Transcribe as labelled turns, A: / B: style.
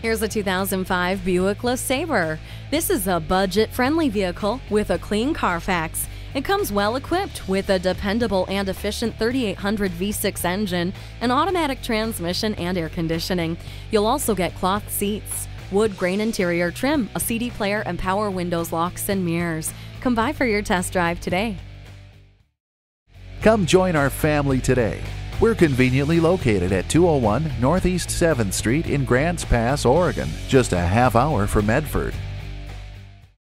A: Here's a 2005 Buick LeSabre. This is a budget-friendly vehicle with a clean Carfax. It comes well equipped with a dependable and efficient 3800 V6 engine, an automatic transmission, and air conditioning. You'll also get cloth seats, wood grain interior trim, a CD player, and power windows, locks, and mirrors. Come by for your test drive today.
B: Come join our family today. We're conveniently located at 201 Northeast 7th Street in Grants Pass, Oregon, just a half hour from Medford.